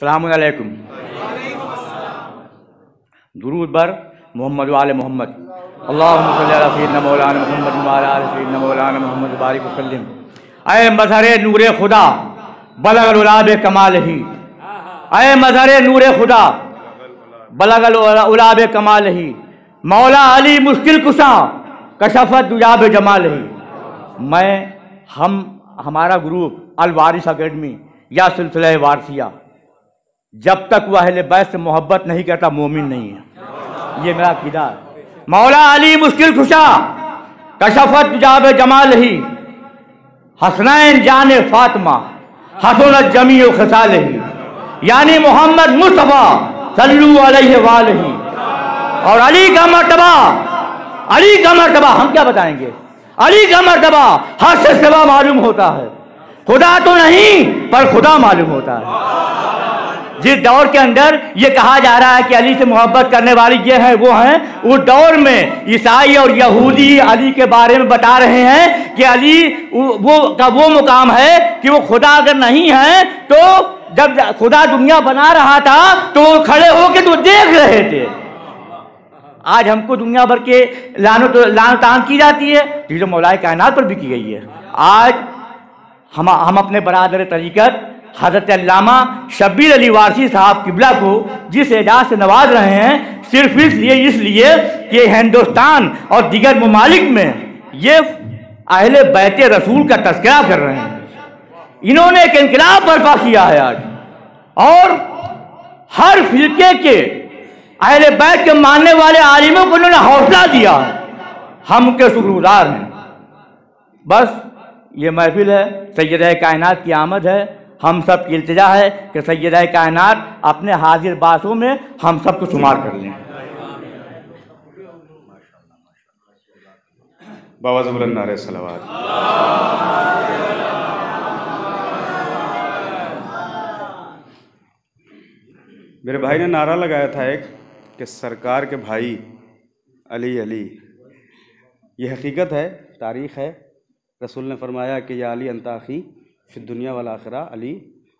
सलामकुम दुरूद बर मोहम्मद वाले मोहम्मद अल्लाह मौलाना मोहम्मद सैदना मौलाना मोहम्मद बारिक वसल्लम अय मजहर नूर खुदा बलगल उलाब कमाल ही अय मजहर नूर खुदा बलगल उलाब कमाल ही मौला अली मुश्किल कुशा कशफत दुजाब जमाल ही मैं हम हमारा ग्रुप अल वारिस अकेडमी या सिलसिला वारसिया जब तक वह अहले बैत से मोहब्बत नहीं करता, मोमिन नहीं है। ये मेरा अकीदा है। मौला अली मुश्किल खुशा, कशफत जाब जमाल ही, हसनैन जान फातिमा, हसनत जमी खसाल ही, यानी मोहम्मद मुस्तफ़ा सल्लू अलैहि वालही। और अली का मर्तबा, अली का मर्तबा, हम क्या बताएँगे? अली का मर्तबा हर से सिवा मालूम होता है। खुदा तो नहीं, पर खुदा मालूम होता है। जिस दौर के अंदर ये कहा जा रहा है कि अली से मोहब्बत करने वाले ये हैं, वो हैं, उस दौर में ईसाई और यहूदी अली के बारे में बता रहे हैं कि अली वो का वो मुकाम है कि वो खुदा अगर नहीं है तो जब खुदा दुनिया बना रहा था तो वो खड़े होकर तो देख रहे थे। आज हमको दुनिया भर के लानो तो लान तान की जाती है तो मौलाए कायनात पर भी की गई है। आज हम हम अपने बरदर तरीक़त हज़रत अल्लामा शब्बीर अली वारसी साहब किबला को, जिस एजाज से नवाज़ रहे हैं, सिर्फ़ इसलिए इसलिए कि हिंदुस्तान और दीगर ममालिक में ये अहले बैत रसूल का तस्करा कर रहे हैं। इन्होंने एक इनकलाब बर्पा किया है आज। और हर फिरके के अहल बैत के मानने वाले आलिमों को उन्होंने हौसला दिया। है हम उनके शुक्रगुजार हैं। बस, ये महफिल है सैद कायनात की आमद है। हम सब की इल्तजा है कि सैद कायनात अपने हाजिर बासों में हम सबको शुमार कर लें। बाबा जबरन सलावाद मेरे भाई ने नारा लगाया था एक कि सरकार के भाई अली अली, ये हकीकत है, तारीख़ है। रसूल ने फरमाया कि या अली अंताखी फिर दुनिया वाला आखिरा अली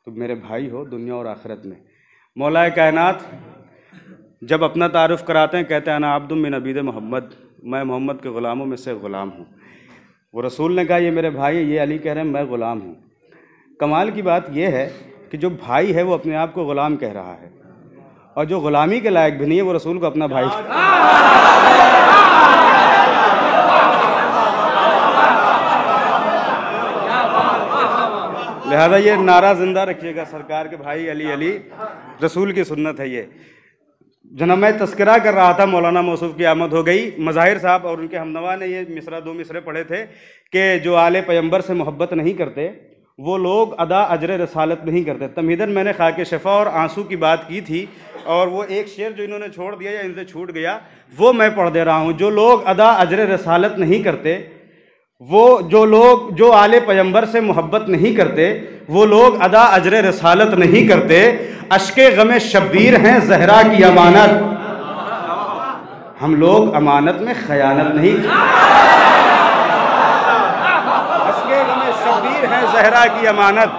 तो मेरे भाई हो दुनिया और आखिरत में। मौला कायनात जब अपना तारुफ़ कराते हैं कहते हैं ना अब्दुम मिन अबीद मोहम्मद मैं मोहम्मद के ग़ुलामों में से ग़ुलाम हूँ। वो रसूल ने कहा ये मेरे भाई है ये अली कह रहे हैं मैं ग़ुलाम हूँ। कमाल की बात यह है कि जो भाई है वो अपने आप को ग़ुलाम कह रहा है। और जो ग़ुलामी के लायक भी नहीं है वो रसूल को अपना भाई लिहाजा ये नारा ज़िंदा रखिएगा सरकार के भाई अली अली। रसूल की सुन्नत है ये। जना मैं तस्करा कर रहा था, मौलाना मौसूफ की आमद हो गई। मज़ाहिर साहब और उनके हमनवा ने ये मिसरा, दो मिसरे पढ़े थे कि जो आले पैम्बर से मोहब्बत नहीं करते, वो लोग अदा अजर रसालत नहीं करते। तमीदन मैंने खाक शफ़ा और आँसू की बात की थी और वो एक शेर जो इन्होंने छोड़ दिया या इनसे छूट गया, वो मैं पढ़ दे रहा हूँ। जो लोग अदा अजर रसालत नहीं करते वो जो लोग, जो आले पैम्बर से मोहब्बत नहीं करते, वो लोग अदा अजर रसालत नहीं करते। अशके गम शब्बीर हैं, जहरा की अमानत। हम लोग अमानत में खयानत नहीं अशके गम शब्बीर हैं, जहरा की अमानत।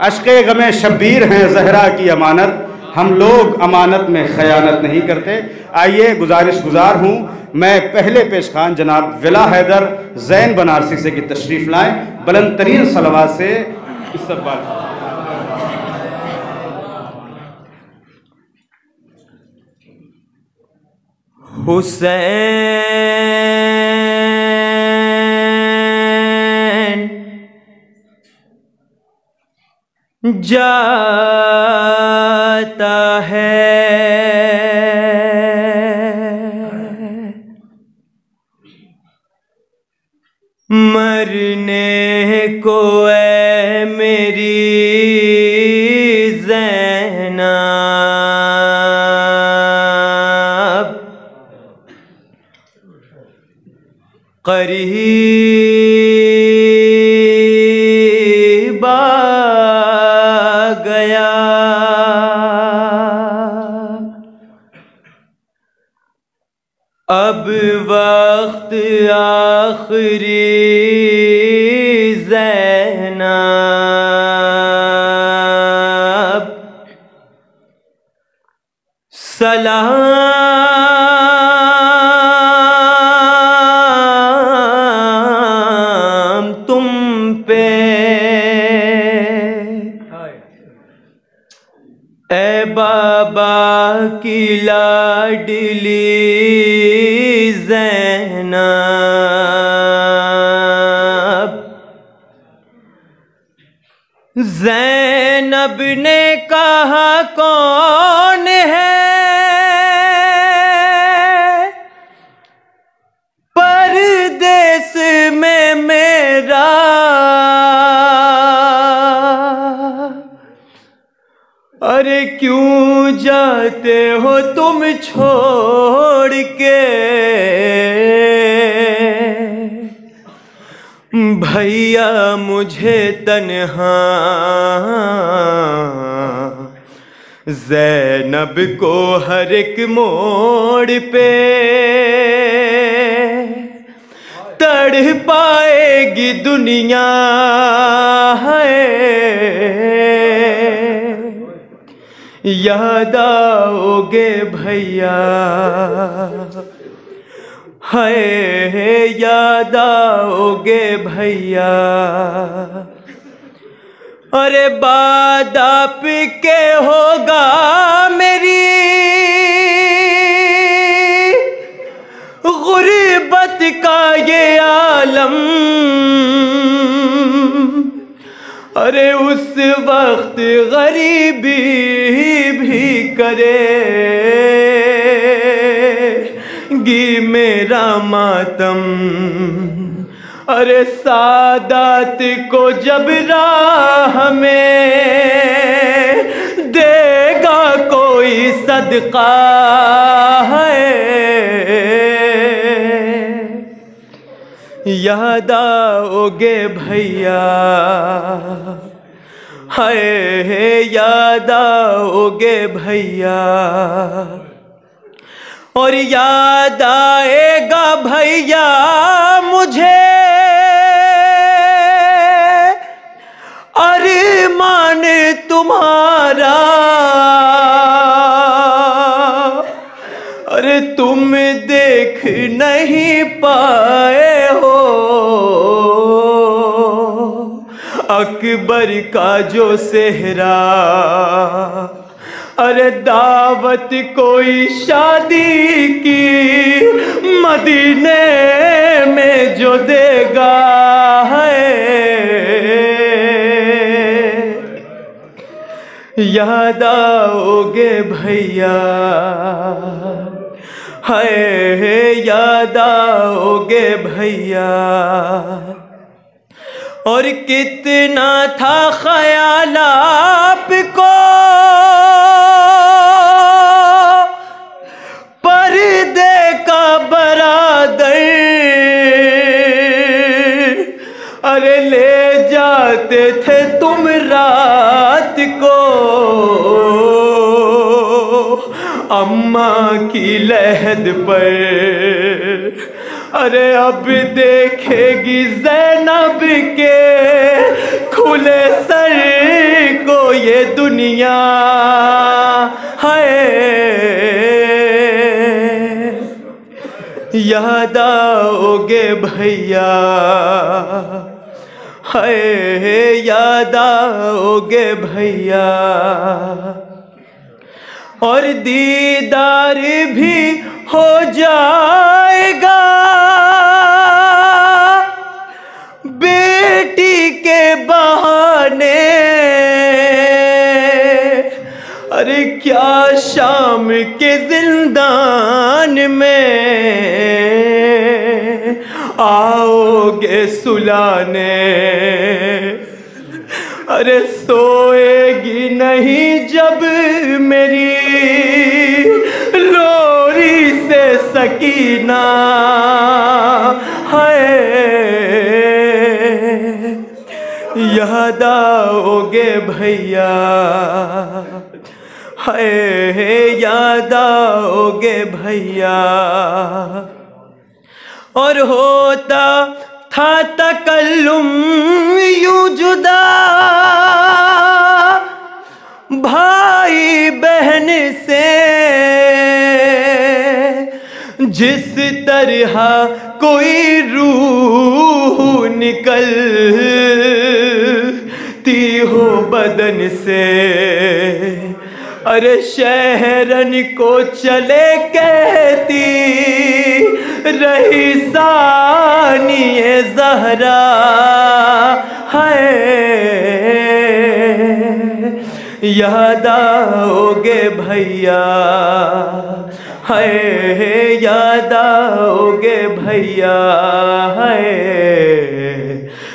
अशके गम शब्बीर हैं, जहरा की अमानत। हम लोग अमानत में खयानत नहीं करते। आइए गुजारिश गुजार हूँ, मैं पहले पेश खान जनाब विला हैदर जैन बनारसी से की तशरीफ़ लाएँ। बुलंद तरीन सलवा से इस्तबाल हुसैन जाता जैनब करीब आ गया अब वक्त आखिरी सलाम तुम पे। ए बाबा की लाडली जैनब। जैनब ने कहा कौन क्यों जाते हो तुम छोड़ के? भैया मुझे तन्हा। जैनब को हर एक मोड़ पे तड़ पाएगी दुनिया है। याद आओगे भैया। है याद आओगे भैया। अरे बाद आप के होगा मेरी। गुर्बत का ये आलम। अरे उस वक्त गरीबी भी करे। गी मेरा मातम। अरे सादात को जब राह में देगा कोई सदका है। याद आओगे भैया? है याद आओगे भैया? और याद आएगा भैया मुझे। अरमान तुम्हारा। अरे तुम देख नहीं पाए हो अकबर का जो सेहरा। अरे दावत कोई शादी की मदीने में जो देगा है। याद आओगे भैया। है याद आओगे भैया। और कितना था ख्याल आपको। पर्दे का बरादर। अरे ले जाते थे तुम रात को। अम्मा की लहद पर। अरे अब देखेगी जैनब के खुले सर को ये दुनिया है याद आओगे भैया है याद आओगे भैया। और दीदार भी हो जाएगा के बहाने। अरे क्या शाम के जिंदान में आओगे सुलाने? अरे सोएगी नहीं जब मेरी लोरी से सकीना। याद आओगे भैया। है याद आओगे भैया। और होता था तकल्लुम यूँ जुदा। भाई बहन से जिस तरह कोई रूह निकलती हो बदन से। अरे शहरन को चले कहती, रही सानिए जहरा। है याद आओगे भैया। है याद आओगे भैया। है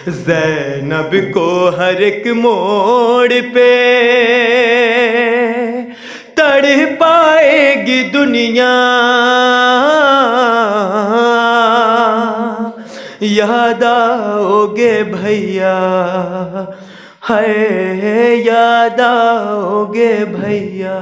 जैनब को हर एक मोड़ पे तड़ पाएगी दुनिया। याद आओगे भैया, है याद आओगे भैया।